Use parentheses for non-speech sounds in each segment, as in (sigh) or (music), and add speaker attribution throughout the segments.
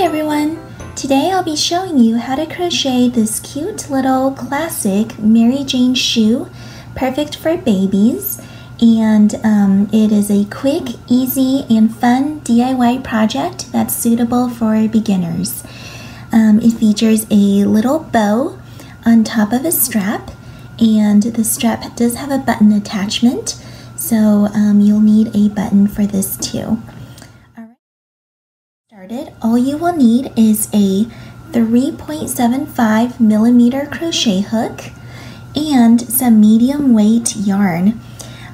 Speaker 1: Hi everyone! Today I'll be showing you how to crochet this cute little classic Mary Jane shoe, perfect for babies. And um, it is a quick, easy, and fun DIY project that's suitable for beginners. Um, it features a little bow on top of a strap, and the strap does have a button attachment, so um, you'll need a button for this too started, all you will need is a 3.75 millimeter crochet hook and some medium weight yarn.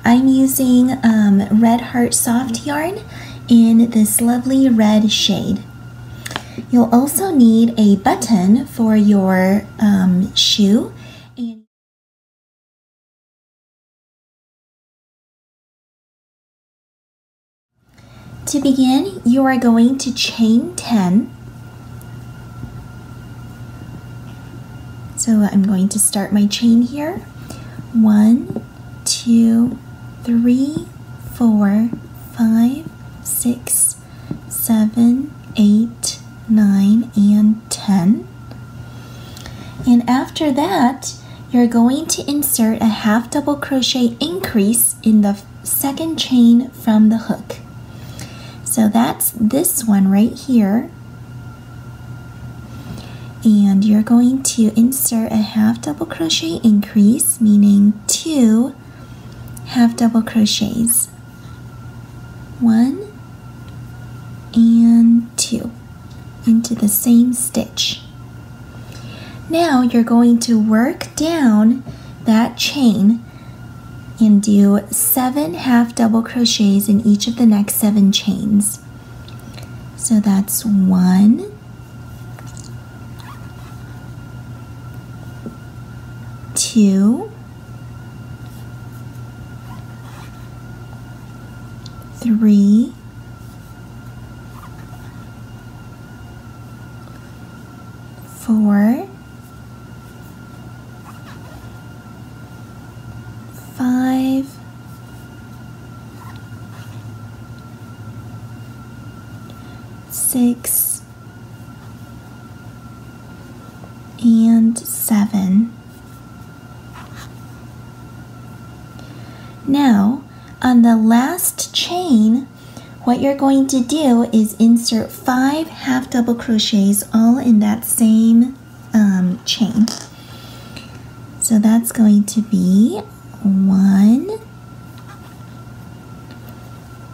Speaker 1: I'm using um, Red Heart Soft yarn in this lovely red shade. You'll also need a button for your um, shoe To begin, you are going to chain 10. So I'm going to start my chain here. One, two, three, four, five, six, seven, eight, nine, and 10. And after that, you're going to insert a half double crochet increase in the second chain from the hook. So that's this one right here. And you're going to insert a half double crochet increase, meaning two half double crochets. One and two into the same stitch. Now you're going to work down that chain and do seven half double crochets in each of the next seven chains. So that's one, two, three, four, six, and seven. Now, on the last chain, what you're going to do is insert five half double crochets all in that same um, chain. So that's going to be one,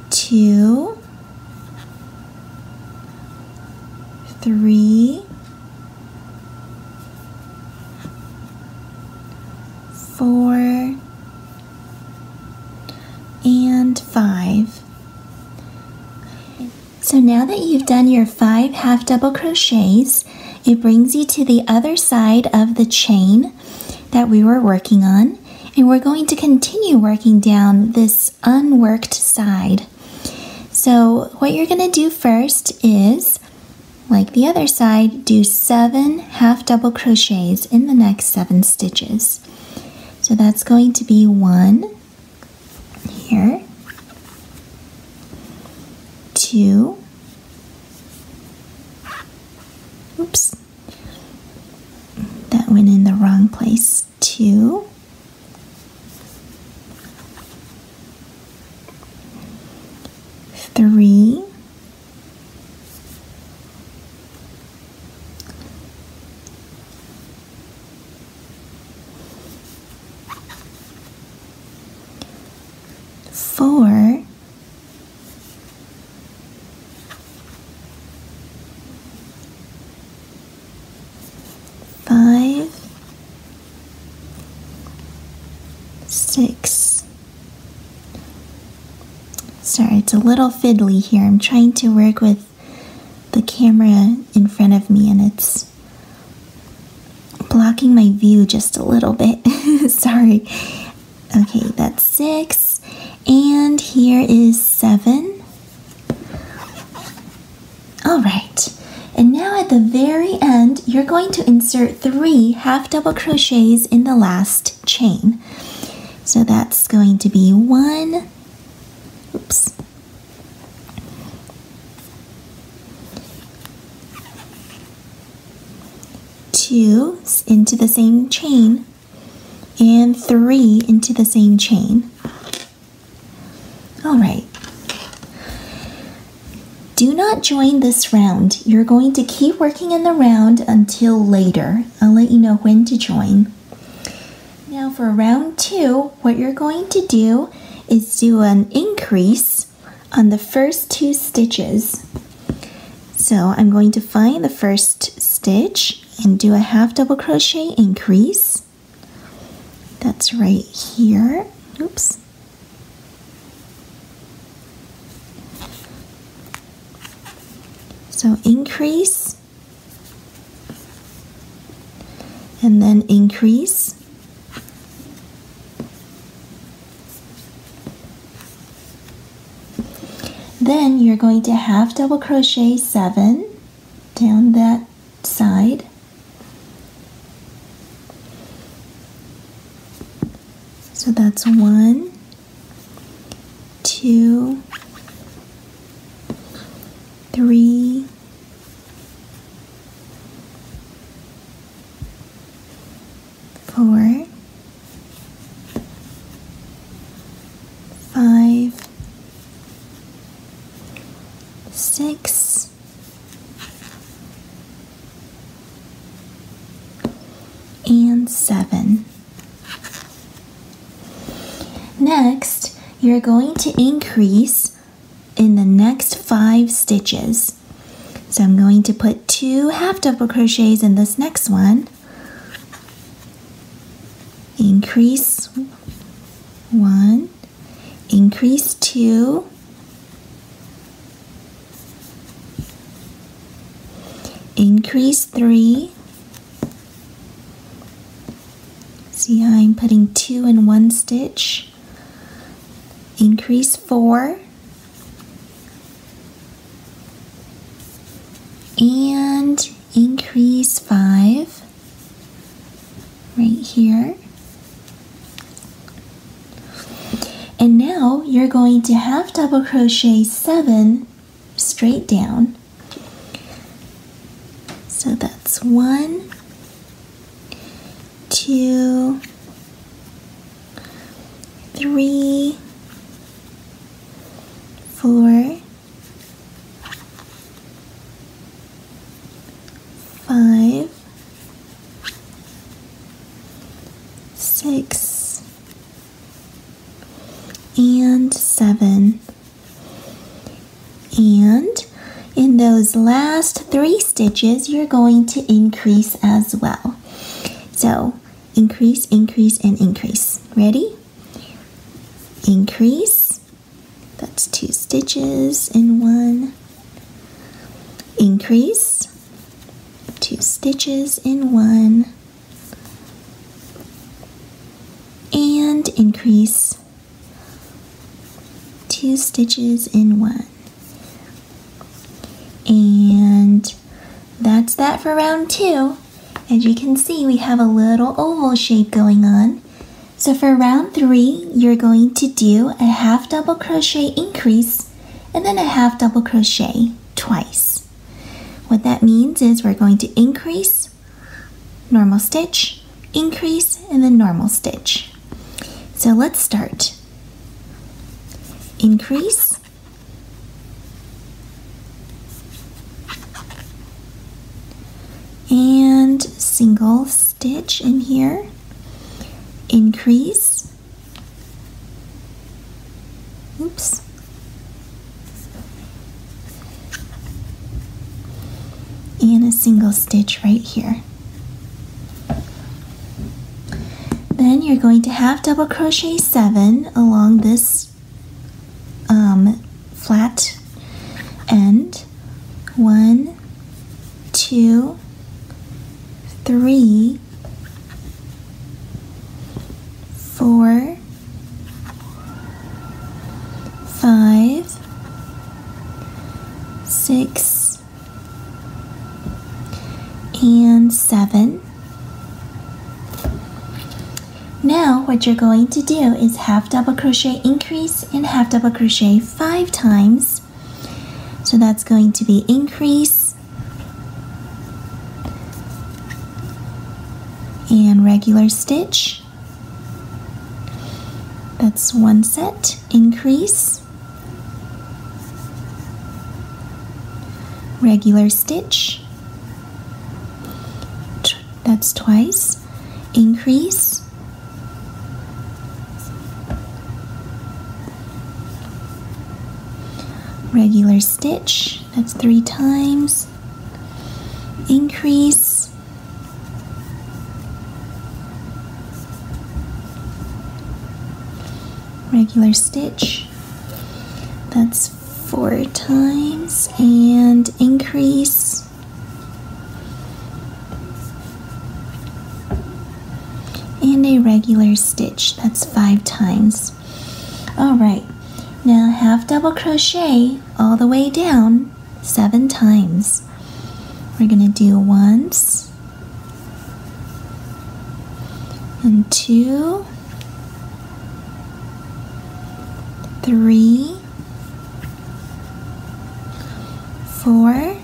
Speaker 1: two, three, four, and five. So now that you've done your five half double crochets, it brings you to the other side of the chain that we were working on. And we're going to continue working down this unworked side. So what you're going to do first is like the other side, do seven half double crochets in the next seven stitches. So that's going to be one here, two, oops, that went in the wrong place, two, three, four, five, six. Sorry, it's a little fiddly here. I'm trying to work with the camera in front of me and it's blocking my view just a little bit. (laughs) Sorry. Okay, that's six. And here is seven. All right. And now at the very end, you're going to insert three half double crochets in the last chain. So that's going to be one, oops, two into the same chain and three into the same chain. All right. Do not join this round. You're going to keep working in the round until later. I'll let you know when to join. Now for round two, what you're going to do is do an increase on the first two stitches. So I'm going to find the first stitch and do a half double crochet increase. That's right here. Oops. So increase and then increase. Then you're going to half double crochet seven down that side. So that's one, two, three, four, five, six, and seven. Next, you're going to increase in the next five stitches. So I'm going to put two half double crochets in this next one. Increase one, increase two, increase three. See how I'm putting two in one stitch? Increase four. And increase five right here. And now you're going to half double crochet seven straight down. So that's one, two, three, four, five, six, and seven. And in those last three stitches, you're going to increase as well. So increase, increase, and increase. Ready? Increase. That's two stitches in one. Increase. Two stitches in one. And increase. Two stitches in one. And that's that for round two. As you can see, we have a little oval shape going on. So for round three, you're going to do a half double crochet increase and then a half double crochet twice. What that means is we're going to increase, normal stitch, increase, and then normal stitch. So let's start. Increase, and single stitch in here. Increase. Oops. And a single stitch right here. Then you're going to half double crochet seven along this um, flat end. One two three, four, five, six, and seven. Now what you're going to do is half double crochet increase and half double crochet five times. So that's going to be increase, and regular stitch. That's one set increase. Regular stitch. That's twice increase. Regular stitch that's three times. Increase regular stitch. That's four times and increase. And a regular stitch that's five times. All right now half double crochet all the way down seven times. We're to do once and two three, four,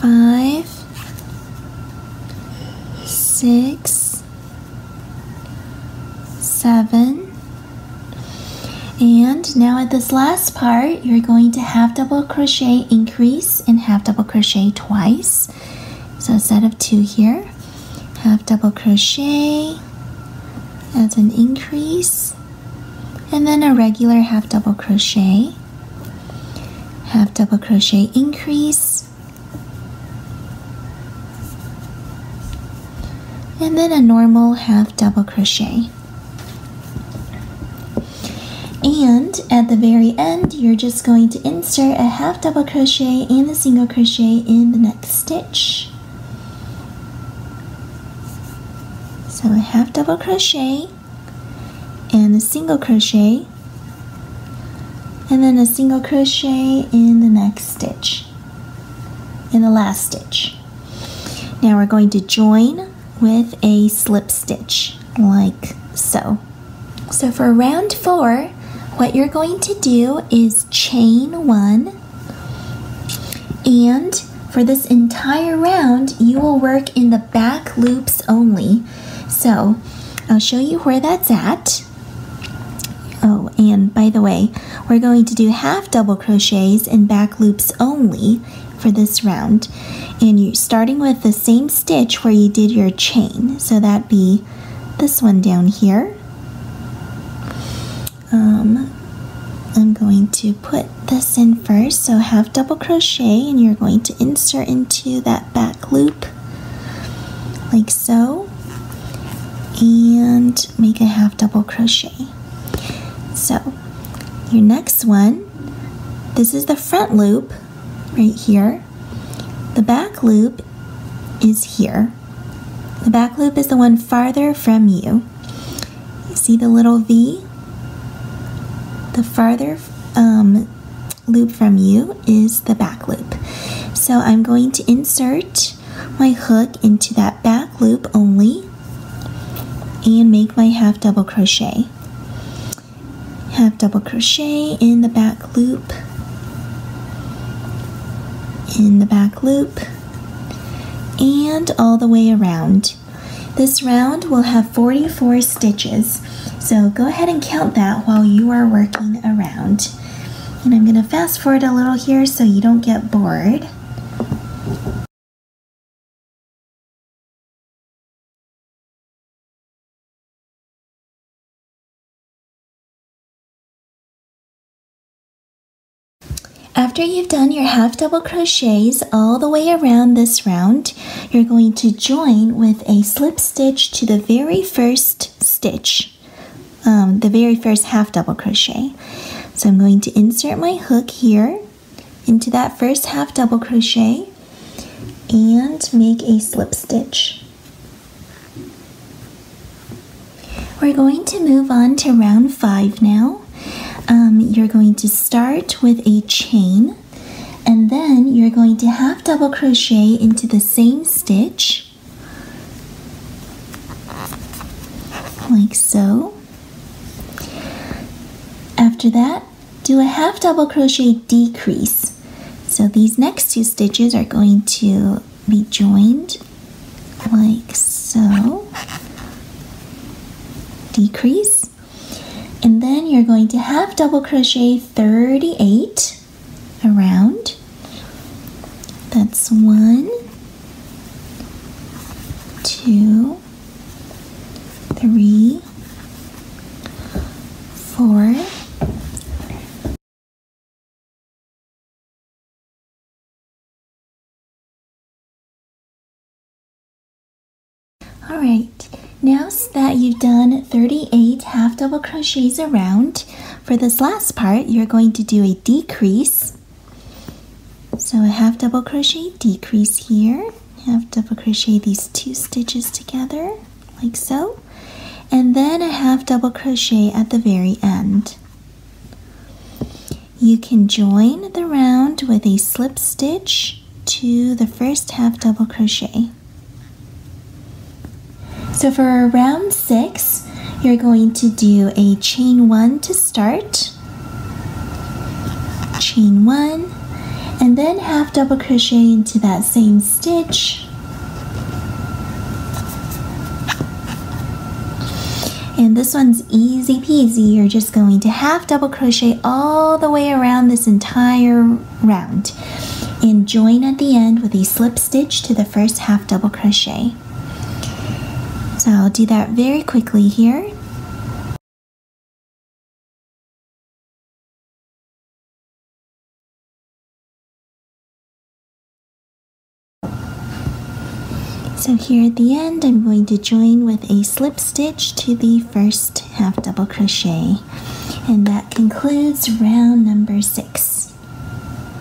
Speaker 1: five, six, seven, and now at this last part you're going to half double crochet increase and half double crochet twice. So a set of two here half double crochet as an increase and then a regular half double crochet half double crochet increase and then a normal half double crochet. And at the very end you're just going to insert a half double crochet and a single crochet in the next stitch so a half double crochet and a single crochet and then a single crochet in the next stitch in the last stitch. Now we're going to join with a slip stitch like so. So for round four what you're going to do is chain one and for this entire round you will work in the back loops only so I'll show you where that's at. Oh, and by the way, we're going to do half double crochets and back loops only for this round. And you're starting with the same stitch where you did your chain. So that'd be this one down here. Um, I'm going to put this in first. So half double crochet and you're going to insert into that back loop like so and make a half double crochet. So your next one, this is the front loop right here. The back loop is here. The back loop is the one farther from you. You see the little V? The farther um, loop from you is the back loop. So I'm going to insert my hook into that back loop only and make my half double crochet. Half double crochet in the back loop. In the back loop. And all the way around. This round will have 44 stitches. So go ahead and count that while you are working around. And I'm going to fast forward a little here so you don't get bored After you've done your half double crochets all the way around this round, you're going to join with a slip stitch to the very first stitch, um, the very first half double crochet. So I'm going to insert my hook here into that first half double crochet and make a slip stitch. We're going to move on to round five now um, you're going to start with a chain and then you're going to half double crochet into the same stitch like so after that do a half double crochet decrease So these next two stitches are going to be joined like so. Decrease. And then you're going to half double crochet 38 around. That's one, two, three, four, Alright, now that you've done 38 half double crochets around, for this last part you're going to do a decrease. So a half double crochet decrease here, half double crochet these two stitches together like so, and then a half double crochet at the very end. You can join the round with a slip stitch to the first half double crochet. So for round six, you're going to do a chain one to start, chain one, and then half double crochet into that same stitch. And this one's easy peasy. You're just going to half double crochet all the way around this entire round and join at the end with a slip stitch to the first half double crochet. So I'll do that very quickly here. So here at the end, I'm going to join with a slip stitch to the first half double crochet. And that concludes round number six.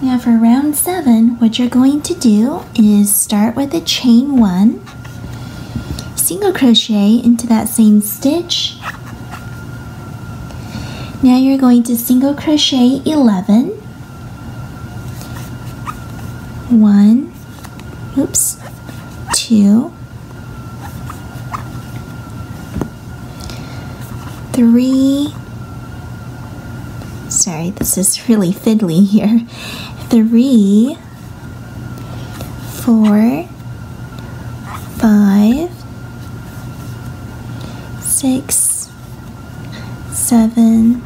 Speaker 1: Now for round seven, what you're going to do is start with a chain one, single crochet into that same stitch. Now you're going to single crochet 11, one, oops, two, three, sorry, this is really fiddly here, three, four, five, six, seven,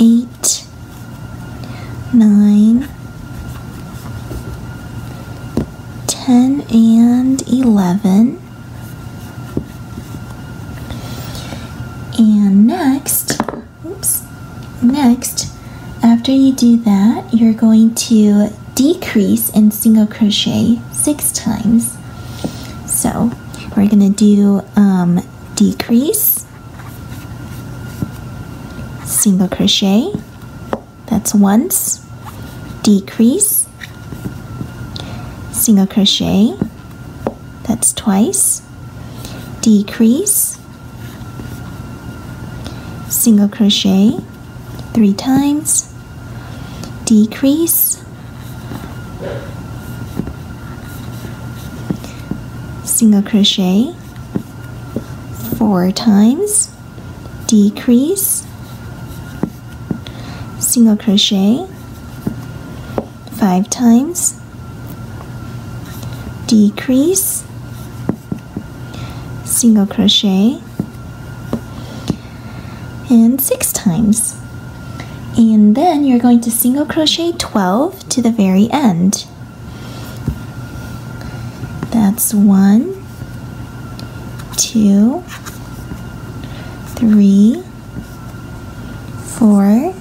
Speaker 1: eight, nine, ten, and eleven. And next, oops, next, after you do that, you're going to decrease and single crochet six times. We're going to do um, decrease, single crochet, that's once, decrease, single crochet, that's twice, decrease, single crochet, three times, decrease, single crochet. Four times. Decrease. Single crochet. Five times. Decrease. Single crochet. And six times. And then you're going to single crochet 12 to the very end that's one, two, three, four,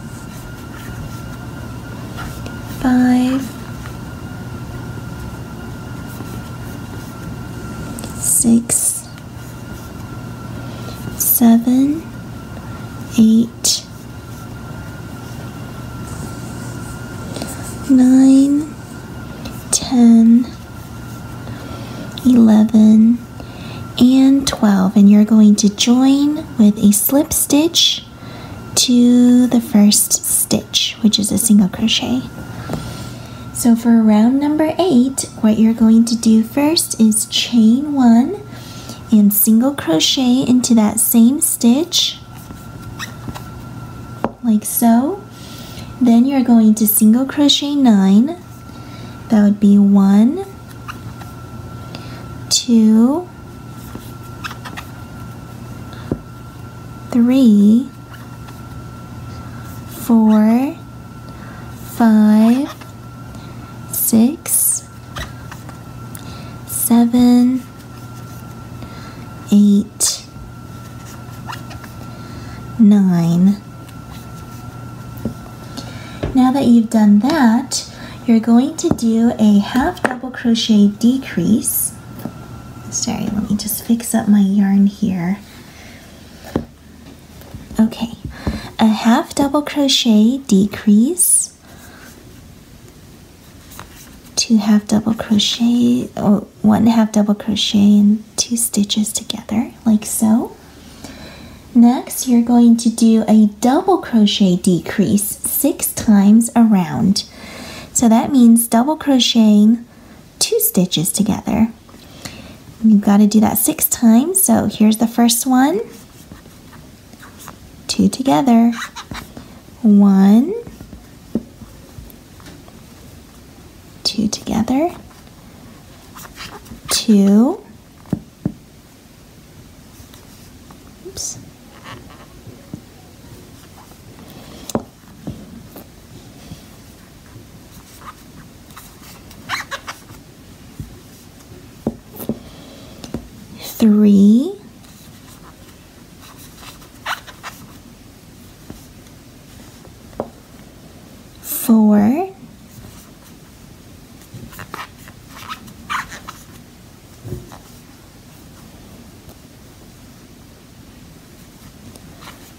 Speaker 1: five, six, seven, eight, nine, ten. 11 and 12 and you're going to join with a slip stitch to the first stitch which is a single crochet so for round number eight what you're going to do first is chain one and single crochet into that same stitch like so Then you're going to single crochet nine. That would be one, two, three, four, five, six, seven, eight, nine. Now that you've done that, you're going to do a half double crochet decrease. Sorry, let me just fix up my yarn here. Okay, a half double crochet decrease, two half double crochet, or one half double crochet and two stitches together, like so. Next, you're going to do a double crochet decrease six times around. So that means double crocheting two stitches together. You've got to do that six times. So here's the first one. Two together. One. Two together. Two. Oops. three, four,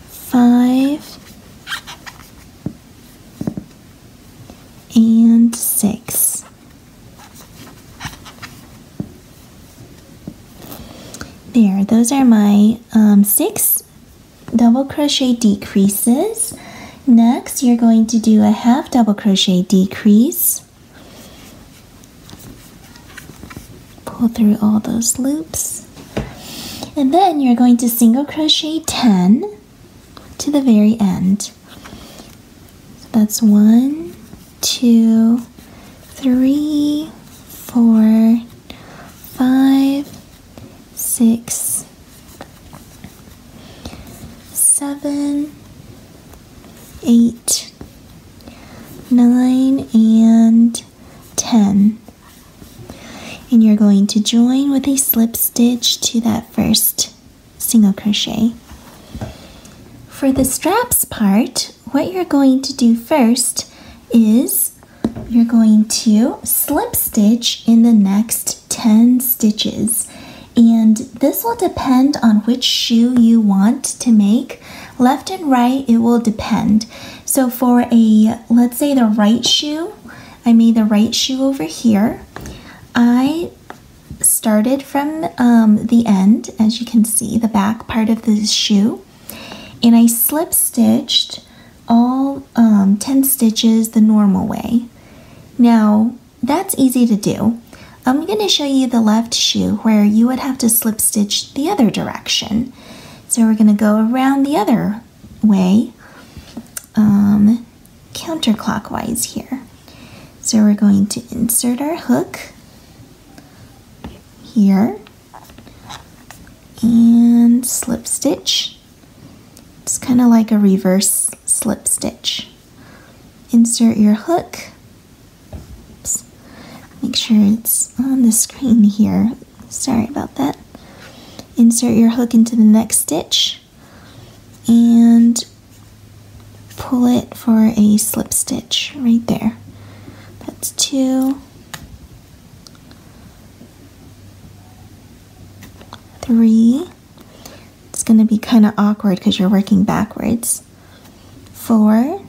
Speaker 1: five, and six. There, those are my um, six double crochet decreases. Next, you're going to do a half double crochet decrease. Pull through all those loops. And then you're going to single crochet 10 to the very end. So that's one, two, three, four, five, six, seven, eight, nine, and ten. And you're going to join with a slip stitch to that first single crochet. For the straps part, what you're going to do first is you're going to slip stitch in the next 10 stitches and this will depend on which shoe you want to make. Left and right, it will depend. So for a, let's say the right shoe, I made the right shoe over here. I started from um, the end, as you can see, the back part of the shoe, and I slip stitched all um, 10 stitches the normal way. Now, that's easy to do. I'm going to show you the left shoe where you would have to slip stitch the other direction. So we're going to go around the other way, um, counterclockwise here. So we're going to insert our hook here and slip stitch. It's kind of like a reverse slip stitch. Insert your hook Make sure it's on the screen here. Sorry about that. Insert your hook into the next stitch and pull it for a slip stitch right there. That's two, three. It's going to be kind of awkward because you're working backwards. Four,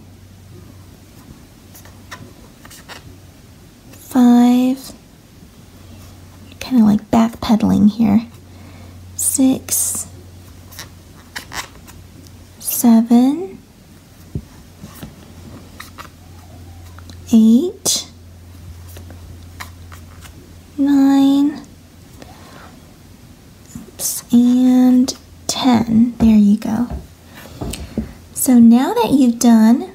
Speaker 1: five, kind of like backpedaling here, six, seven, eight, nine, oops, and 10. There you go. So now that you've done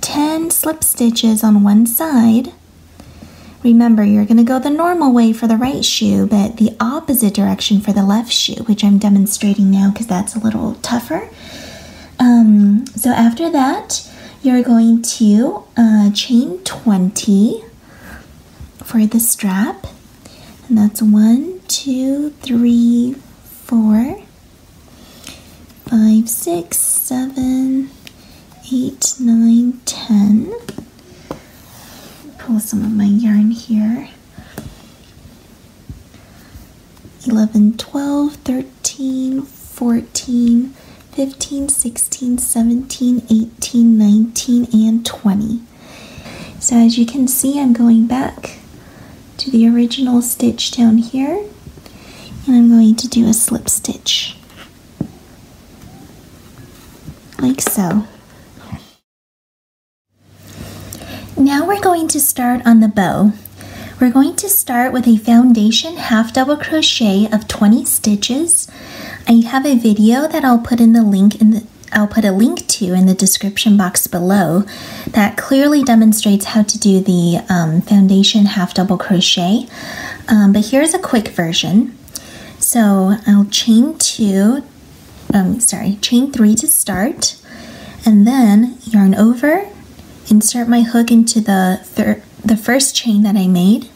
Speaker 1: 10 slip stitches on one side. Remember, you're going to go the normal way for the right shoe, but the opposite direction for the left shoe, which I'm demonstrating now because that's a little tougher. Um, so after that, you're going to uh, chain 20 for the strap. And that's one, two, three, four, five, six, seven, eight, nine, ten. Pull some of my yarn here. 11, 12, 13, 14, 15, 16, 17, 18, 19, and 20. So as you can see, I'm going back to the original stitch down here and I'm going to do a slip stitch like so. Now we're going to start on the bow. We're going to start with a foundation half double crochet of 20 stitches. I have a video that I'll put in the link in the I'll put a link to in the description box below that clearly demonstrates how to do the um, foundation half double crochet. Um, but here's a quick version. So I'll chain two, um, sorry, chain three to start, and then yarn over, insert my hook into the the first chain that I made,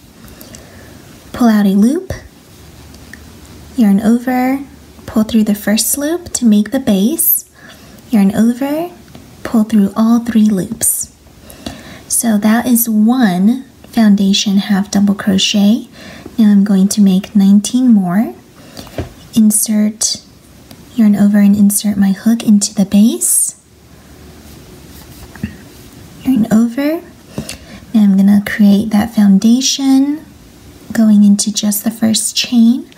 Speaker 1: pull out a loop, yarn over, pull through the first loop to make the base, yarn over, pull through all three loops. So that is one foundation half double crochet. Now I'm going to make 19 more. Insert, yarn over and insert my hook into the base. Yarn over. Now I'm going to create that foundation going into just the first chain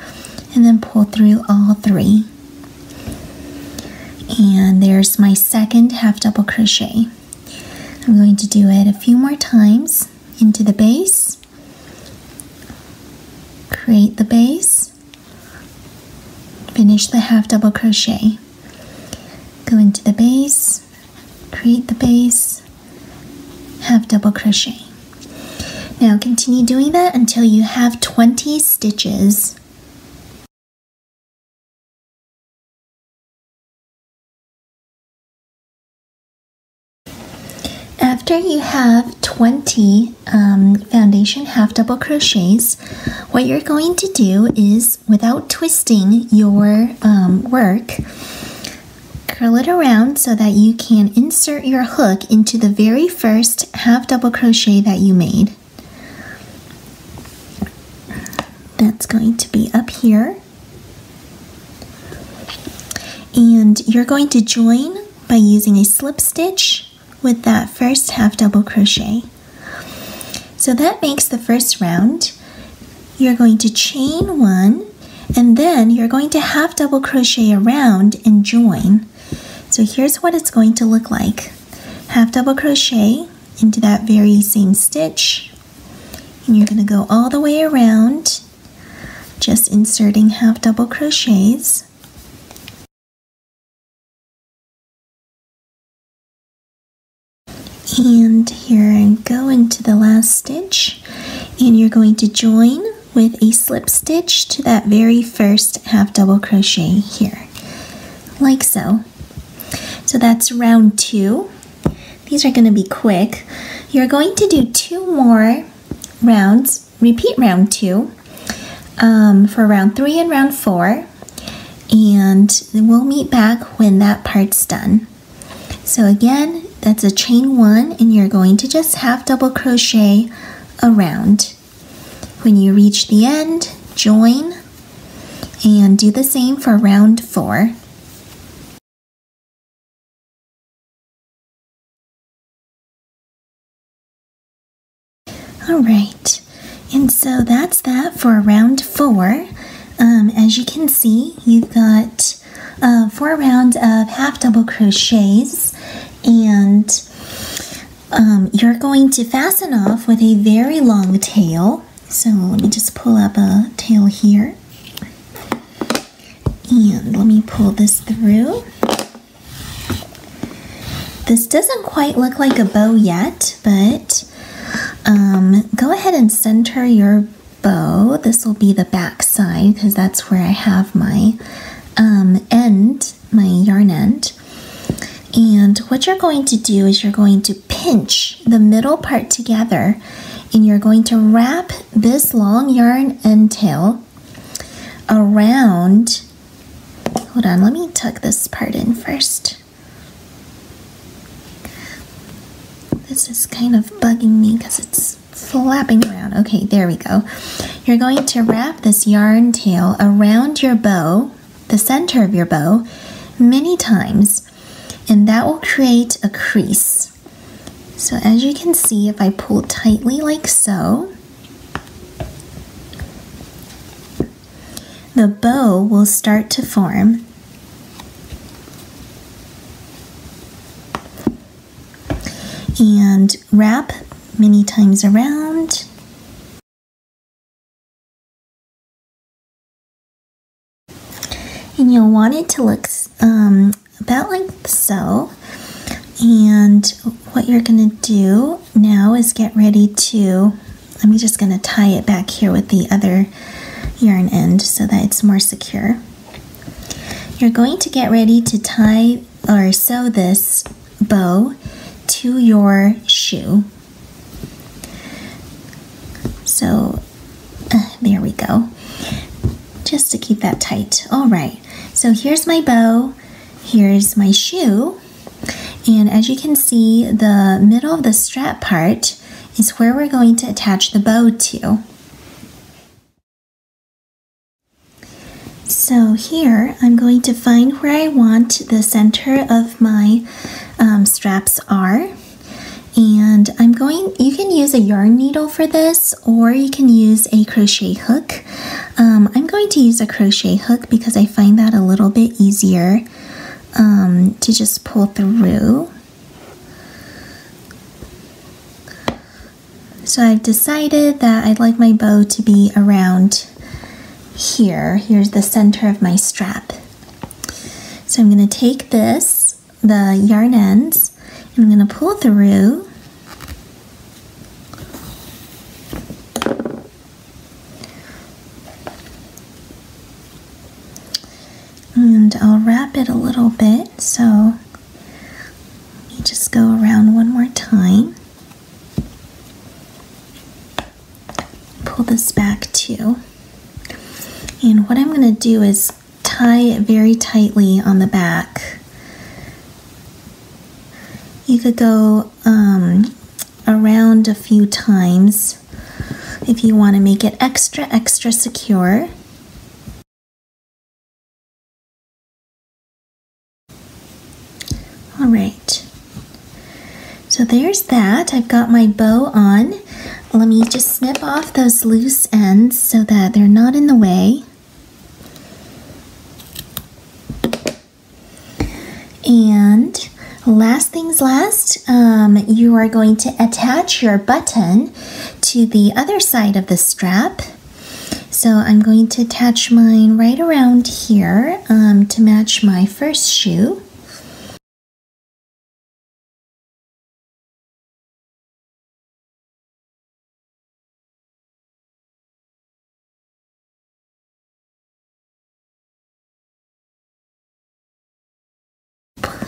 Speaker 1: and then pull through all three. And there's my second half double crochet. I'm going to do it a few more times into the base. Create the base. Finish the half double crochet. Go into the base. Create the base half double crochet. Now continue doing that until you have 20 stitches. After you have 20 um, foundation half double crochets, what you're going to do is, without twisting your um, work, curl it around so that you can insert your hook into the very first half double crochet that you made. That's going to be up here. And you're going to join by using a slip stitch with that first half double crochet. So that makes the first round. You're going to chain one and then you're going to half double crochet around and join. So here's what it's going to look like. Half double crochet into that very same stitch. And you're going to go all the way around just inserting half double crochets. And here and go into the last stitch. And you're going to join with a slip stitch to that very first half double crochet here. Like so so that's round two. These are going to be quick. You're going to do two more rounds. Repeat round two um, for round three and round four. And we'll meet back when that part's done. So again that's a chain one and you're going to just half double crochet around. When you reach the end join and do the same for round four all right and so that's that for round four um, as you can see you've got uh, four rounds of half double crochets and um, you're going to fasten off with a very long tail. So let me just pull up a tail here. And let me pull this through. This doesn't quite look like a bow yet, but um, go ahead and center your bow. This will be the back side because that's where I have my um, end, my yarn end. And what you're going to do is you're going to pinch the middle part together and you're going to wrap this long yarn end tail around hold on let me tuck this part in first this is kind of bugging me because it's flapping around okay there we go you're going to wrap this yarn tail around your bow the center of your bow many times and that will create a crease so as you can see if I pull tightly like so the bow will start to form. And wrap many times around. And you'll want it to look um, about like so. And what you're going to do now is get ready to, I'm just going to tie it back here with the other yarn end so that it's more secure. You're going to get ready to tie or sew this bow to your shoe. So uh, there we go. Just to keep that tight. All right, so here's my bow, here's my shoe, and as you can see, the middle of the strap part is where we're going to attach the bow to. So here I'm going to find where I want the center of my straps are and I'm going you can use a yarn needle for this or you can use a crochet hook um, I'm going to use a crochet hook because I find that a little bit easier um, to just pull through so I've decided that I'd like my bow to be around here. Here's the center of my strap. So I'm going to take this, the yarn ends, I'm going to pull through. And I'll wrap it a little bit so let me just go around one more time. Pull this back too. And what I'm going to do is tie it very tightly on the back. You could go um, around a few times if you want to make it extra, extra secure. All right. So there's that. I've got my bow on. Let me just snip off those loose ends so that they're not in the way. And last things last, um, you are going to attach your button to the other side of the strap. So I'm going to attach mine right around here um, to match my first shoe.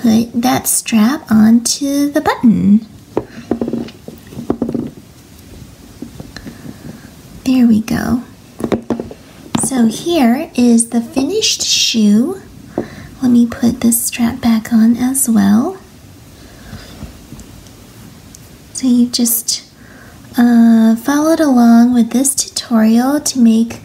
Speaker 1: Put that strap onto the button. There we go. So here is the finished shoe. Let me put this strap back on as well. So you just uh, followed along with this tutorial to make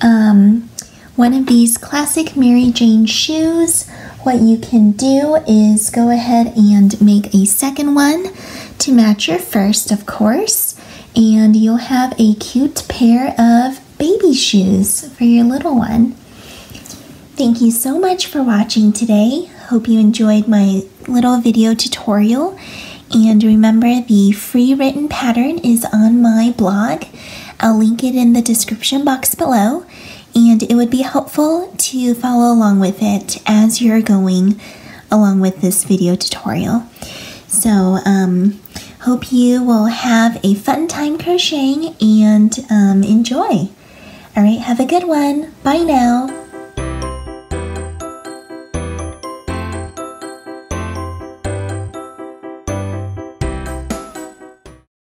Speaker 1: um, one of these classic Mary Jane shoes what you can do is go ahead and make a second one to match your first, of course, and you'll have a cute pair of baby shoes for your little one. Thank you so much for watching today. Hope you enjoyed my little video tutorial. And remember, the free written pattern is on my blog. I'll link it in the description box below and it would be helpful to follow along with it as you're going along with this video tutorial. So, um, hope you will have a fun time crocheting and um, enjoy. All right, have a good one. Bye now.